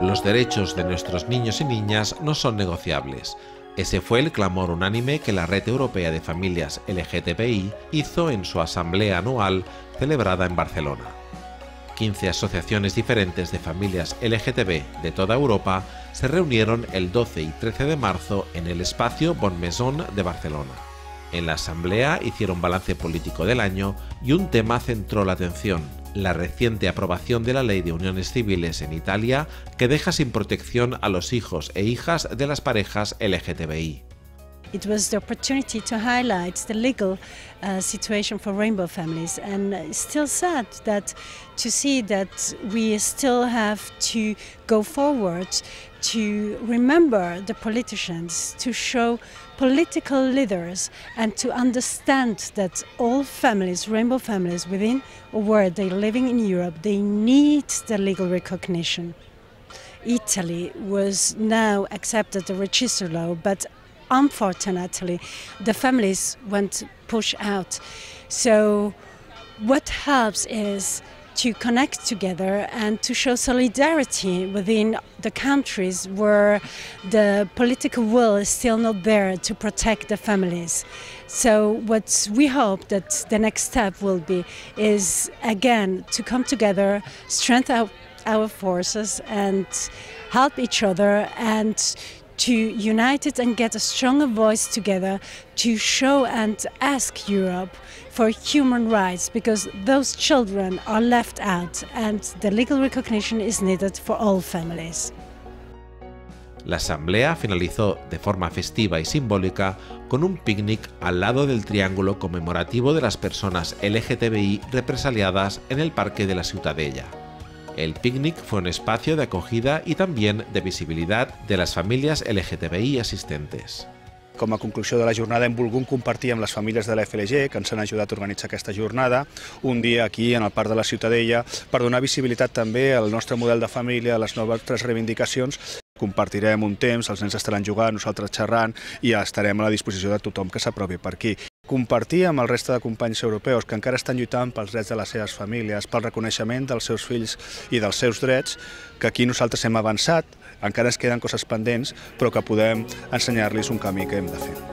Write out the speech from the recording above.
Los derechos de nuestros niños y niñas no son negociables. Ese fue el clamor unánime que la Red Europea de Familias LGTBI hizo en su asamblea anual celebrada en Barcelona. 15 asociaciones diferentes de familias LGTB de toda Europa se reunieron el 12 y 13 de marzo en el espacio Bon Maison de Barcelona. En la asamblea hicieron balance político del año y un tema centró la atención, la reciente aprobación de la ley de uniones civiles en Italia que deja sin protección a los hijos e hijas de las parejas LGTBI. It was the opportunity to highlight the legal uh, situation for rainbow families, and it's still sad that to see that we still have to go forward to remember the politicians, to show political leaders, and to understand that all families, rainbow families within or where they're living in Europe, they need the legal recognition. Italy was now accepted the register law, but unfortunately, the families went pushed out. So, what helps is to connect together and to show solidarity within the countries where the political will is still not there to protect the families. So what we hope that the next step will be is again to come together, strengthen our, our forces and help each other and to unite it and get a stronger voice together to show and ask Europe for human rights because those children are left out and the legal recognition is needed for all families. La asamblea finalizó de forma festiva y simbólica con un picnic al lado del triángulo conmemorativo de las personas LGTBI represaliadas en el Parque de la Ciutadella. El picnic fue un espacio de acogida y también de visibilitat de les famílies LGTBI assistentes. Com a conclusió de la jornada hem volgut compartir amb les famílies de la FLG que ens han ajudat a organitzar aquesta jornada. Un dia aquí en el Parc de la Ciutadella per donar visibilitat també al nostre model de família, a les nostres reivindicacions. Compartirem un temps, els nens estaran jugant, nosaltres xerrant i estarem a la disposició de tothom que s'aprovi per aquí compartir amb el reste de companys europeus que encara estan lluitant pels drets de les seves famílies, pel reconeixement dels seus fills i dels seus drets, que aquí nosaltres hem avançat, encara es queden coses pendents, però que podem ensenyar-los un camí que hem de fer.